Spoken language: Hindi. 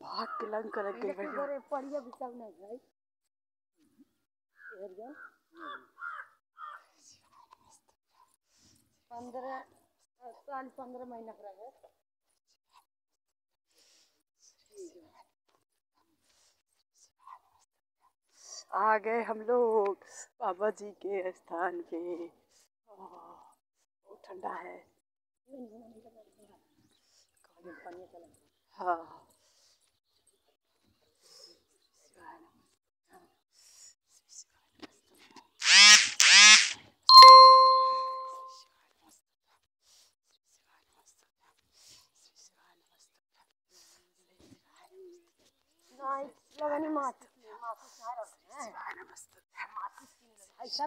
आग के लंग कर के लेकिन गोरे पड़िया भी सब नहीं है एरियल पंद्रह साल पंद्रह महीना का रहे आ गए हम लोग बाबा जी के स्थान पे। बहुत ठंडा है। हाँ। ऐसा